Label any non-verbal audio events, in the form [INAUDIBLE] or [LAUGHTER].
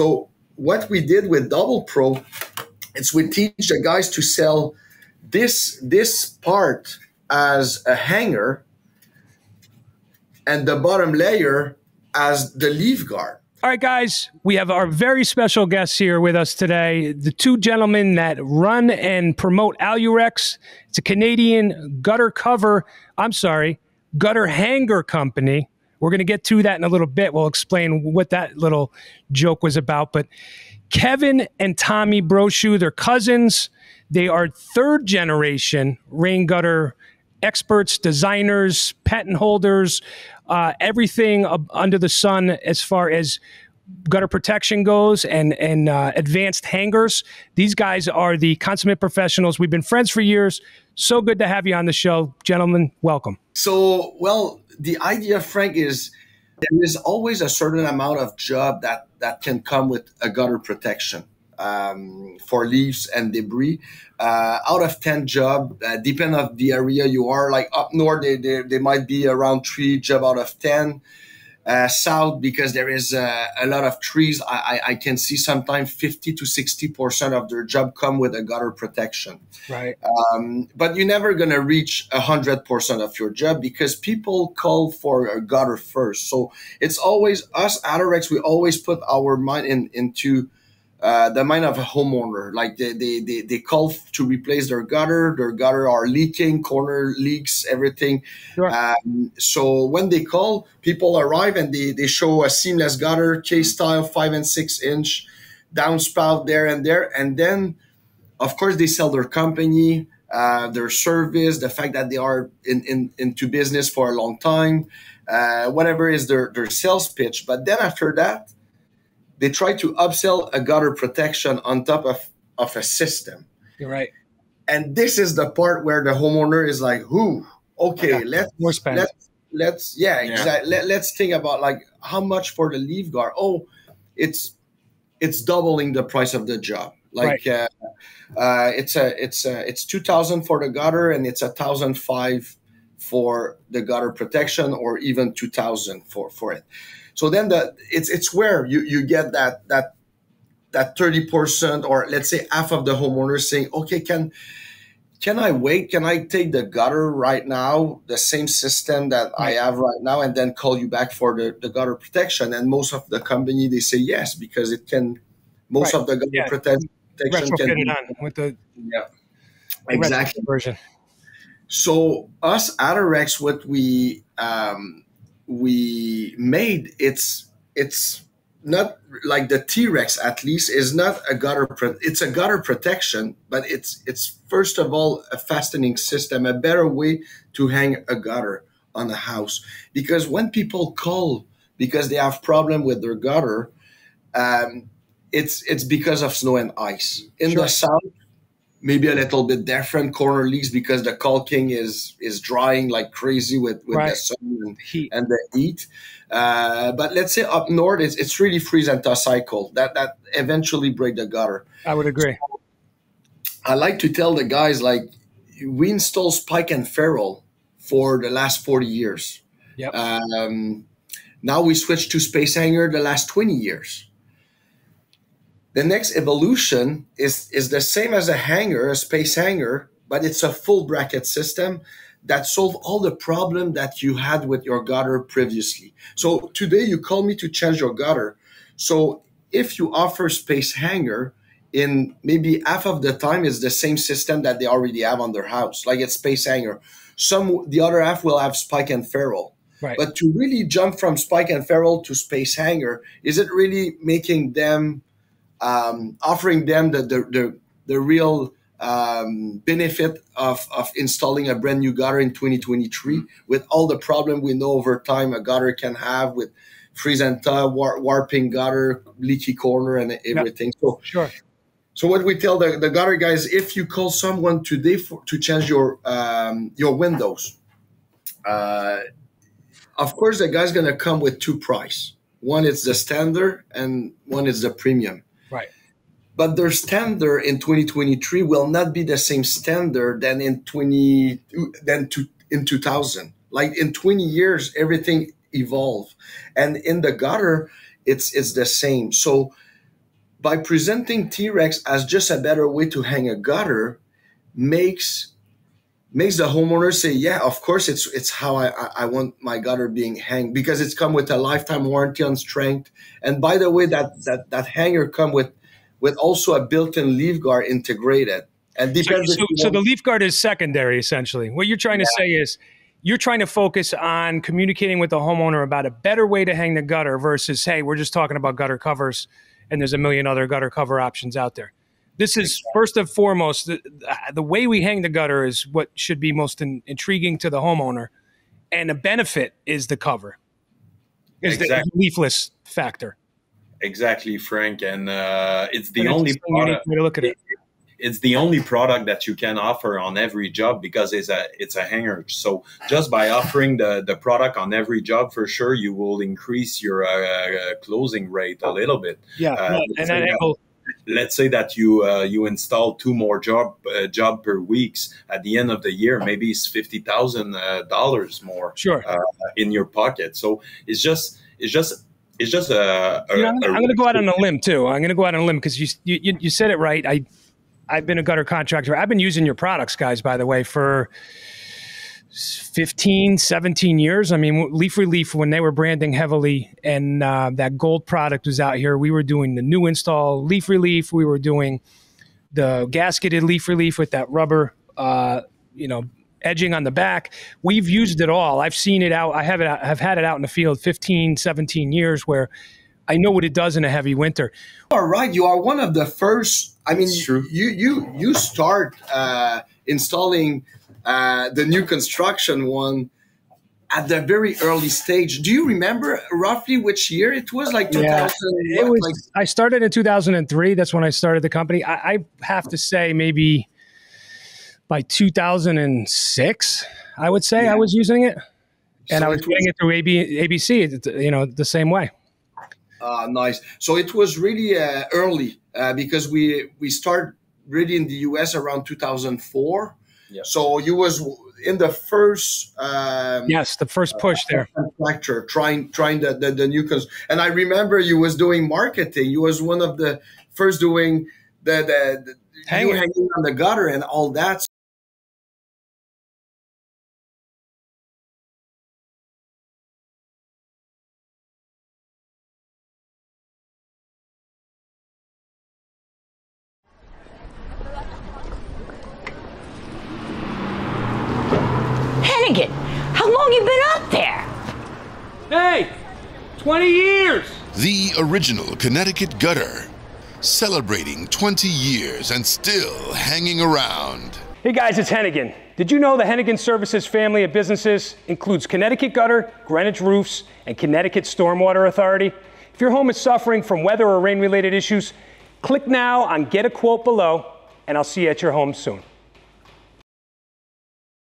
So what we did with DoublePro, is we teach the guys to sell this this part as a hanger and the bottom layer as the leaf guard. All right, guys, we have our very special guests here with us today. The two gentlemen that run and promote Alu-Rex. It's a Canadian gutter cover, I'm sorry, gutter hanger company. We're going to get to that in a little bit. We'll explain what that little joke was about. But Kevin and Tommy Brochu, they're cousins. They are third generation rain gutter experts, designers, patent holders, uh, everything under the sun as far as gutter protection goes and and uh, advanced hangers. These guys are the consummate professionals. We've been friends for years. So good to have you on the show, gentlemen. Welcome. So, well, the idea, Frank, is there is always a certain amount of job that that can come with a gutter protection um, for leaves and debris. Uh, out of 10 job, uh, depend of the area you are, like up north, they, they, they might be around three job out of 10. Uh, south because there is uh, a lot of trees. I, I, I, can see sometimes 50 to 60 percent of their job come with a gutter protection. Right. Um, but you're never going to reach 100 percent of your job because people call for a gutter first. So it's always us, Alu-Rex, we always put our mind in, into uh, the mind of a homeowner. Like they, they, they, they call to replace their gutter, their gutter are leaking, corner leaks, everything. Sure. Um, so when they call, people arrive and they, they show a seamless gutter, case style, five and six inch downspout there and there. And then, of course, they sell their company, uh, their service, the fact that they are in, in into business for a long time, uh, whatever is their, their sales pitch. But then after that, they try to upsell a gutter protection on top of, of a system. You're right. And this is the part where the homeowner is like, "Who? Okay, let's more let's let's yeah, yeah. exactly. Let, let's think about like how much for the leaf guard. Oh, it's it's doubling the price of the job. Like right. uh, uh, it's a it's a, it's two thousand for the gutter and it's a thousand five for the gutter protection or even two thousand for for it. So then the it's it's where you you get that that that 30% or let's say half of the homeowners saying, okay, can can I wait? Can I take the gutter right now, the same system that I have right now, and then call you back for the, the gutter protection? And most of the company they say yes because it can most right. of the gutter yeah. protection can be, with the yeah exactly version. So us Alu-Rex, what we um, we made it's it's not like the T-Rex at least is not a gutter it's a gutter protection but it's it's first of all a fastening system a better way to hang a gutter on a house because when people call because they have problem with their gutter um, it's it's because of snow and ice in sure. the south maybe a little bit different corner leaks because the caulking is is drying like crazy with, with right. the sun and, heat. and the heat. Uh, but let's say up north, it's, it's really freeze and thaw cycle that that eventually break the gutter. I would agree. So I like to tell the guys like we install spike and ferrule for the last 40 years. Yep. Um, now we switched to space hanger the last 20 years. The next evolution is, is the same as a hanger, a space hanger, but it's a full bracket system that solve all the problem that you had with your gutter previously. So today you call me to change your gutter. So if you offer space hanger, in maybe half of the time is the same system that they already have on their house, like it's space hanger. Some the other half will have spike and ferrule. Right. But to really jump from spike and ferrule to space hanger, is it really making them um, offering them the the the, the real um, benefit of, of installing a brand new gutter in 2023 with all the problem we know over time a gutter can have with freeze and thaw, war, warping gutter, leaky corner, and everything. So sure. So what we tell the, the gutter guys, if you call someone today for, to change your um, your windows, uh, of course the guy's gonna come with two price. One is the standard, and one is the premium. Right. But their standard in 2023 will not be the same standard than in 20 than to, in 2000. Like in 20 years, everything evolved, and in the gutter, it's it's the same. So by presenting T-Rex as just a better way to hang a gutter makes makes the homeowner say, yeah, of course it's it's how I, I want my gutter being hanged because it's come with a lifetime warranty on strength. And by the way, that that that hanger come with with also a built-in leaf guard integrated. And depends. So, so, so the leaf guard is secondary, essentially. What you're trying yeah. to say is you're trying to focus on communicating with the homeowner about a better way to hang the gutter versus, hey, we're just talking about gutter covers and there's a million other gutter cover options out there. This is first and foremost the, the way we hang the gutter is what should be most in, intriguing to the homeowner, and the benefit is the cover, is exactly. the leafless factor. Exactly, Frank, and uh, it's the only product. Way to look at it. It's the only product that you can offer on every job because it's a it's a hanger. So just by offering the, the product on every job, for sure, you will increase your uh, uh closing rate a little bit. Yeah, uh, and that angle let's say that you uh, you install two more job uh, job per weeks at the end of the year maybe it's fifty thousand uh, dollars more sure. uh, in your pocket. So it's just it's just it's just a, a, you know, I'm, going to go out on a limb too. I'm going to go out on a limb because you, you you said it right. I I've been a gutter contractor. I've been using your products guys by the way for 15, 17 years. I mean, Leaf Relief, when they were branding heavily and uh, that gold product was out here, we were doing the new install Leaf Relief. We were doing the gasketed Leaf Relief with that rubber, uh, you know, edging on the back. We've used it all. I've seen it out. I have it. I've had it out in the field 15, 17 years where I know what it does in a heavy winter. All right. You are one of the first. I mean, you, you, you start uh, installing – uh, the new construction one at the very early stage. Do you remember roughly which year it was? Like 2000? Yeah, it was, like, I started in 2003. That's when I started the company. I, I have to say maybe by 2006, I would say yeah. I was using it. And so I was getting it through AB, ABC, you know, the same way. Uh, nice. So it was really uh, early uh, because we we start really in the US around 2004 so you was in the first. Um, yes, the first push there. [LAUGHS] Lecture trying trying the, the the new cons, and I remember you was doing marketing. You was one of the first doing the the, the hanging. hanging on the gutter and all that. Heneghan, how long you been up there? Hey, 20 years. The original Connecticut gutter. Celebrating 20 years and still hanging around. Hey guys, it's Heneghan. Did you know the Heneghan Services family of businesses includes Connecticut Gutter, Greenwich Roofs, and Connecticut Stormwater Authority? If your home is suffering from weather or rain related issues, click now on Get a Quote below, and I'll see you at your home soon.